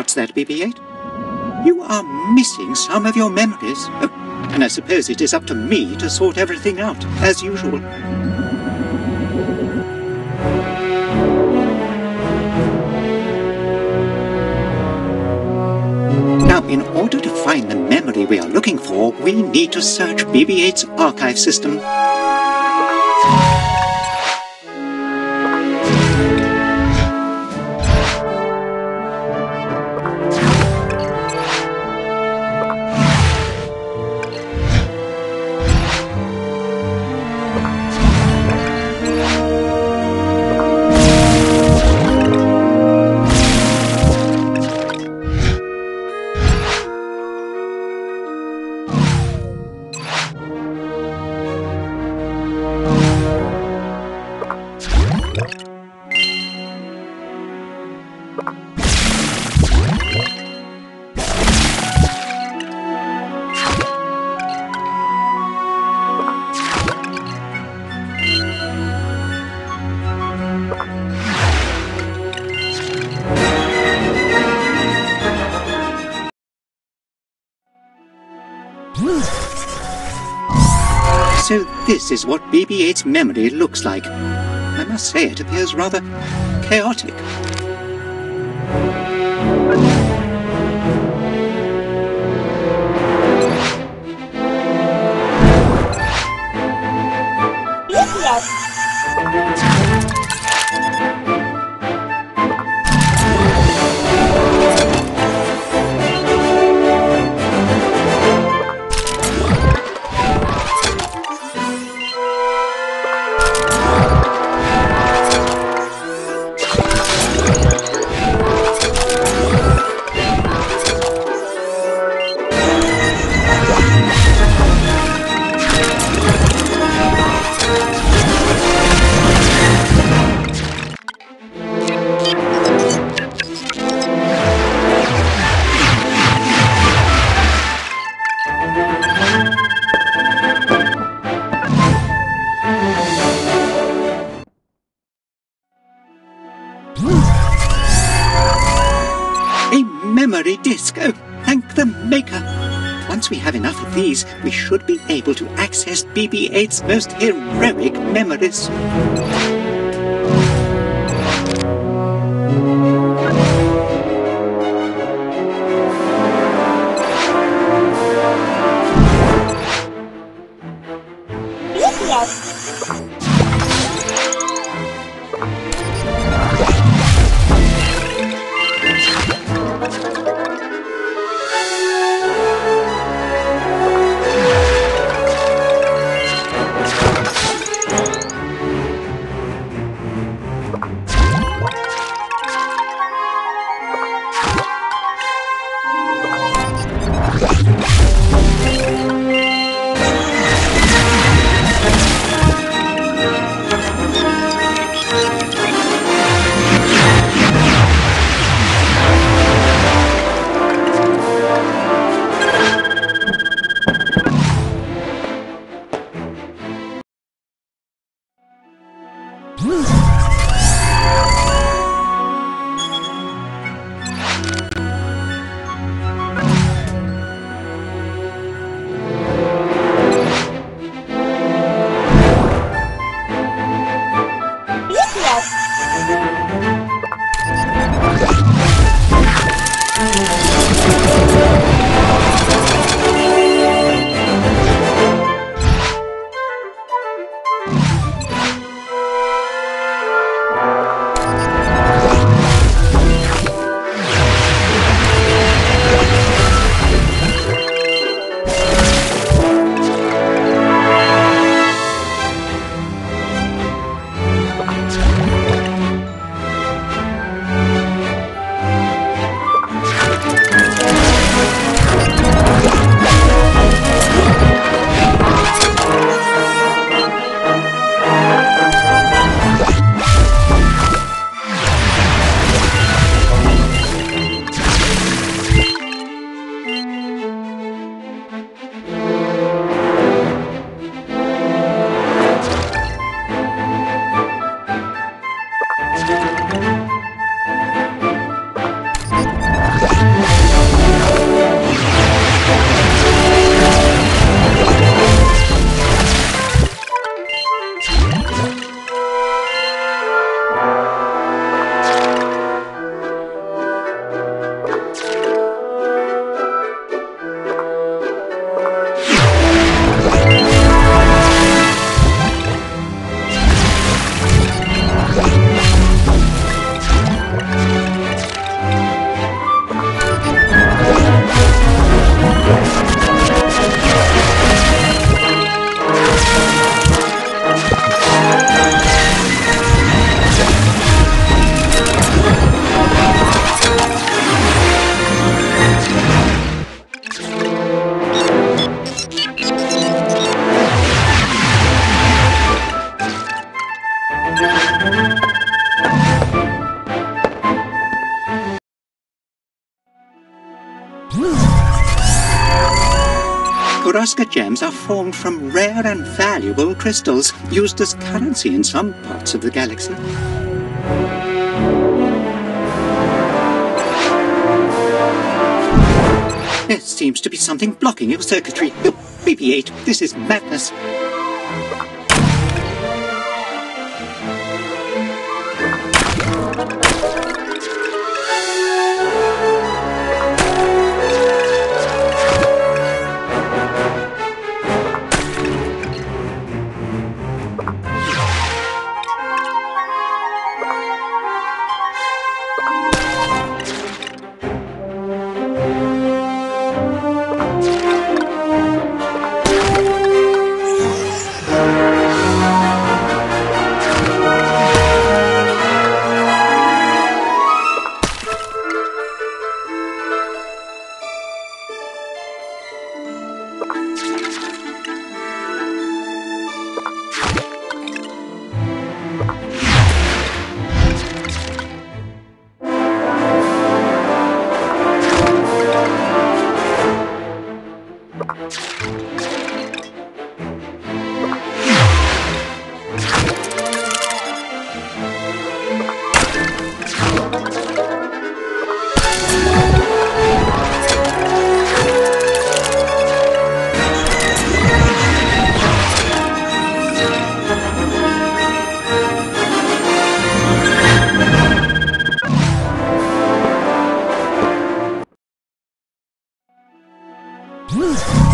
What's that, BB-8? You are missing some of your memories. Oh, and I suppose it is up to me to sort everything out, as usual. Now, in order to find the memory we are looking for, we need to search BB-8's archive system. This is what BB-8's memory looks like. I must say it appears rather chaotic. Disk! Oh, thank the maker! Once we have enough of these, we should be able to access BB-8's most heroic memories. Tusker gems are formed from rare and valuable crystals used as currency in some parts of the galaxy. There seems to be something blocking your circuitry. Oh, BB-8, this is madness. Woo!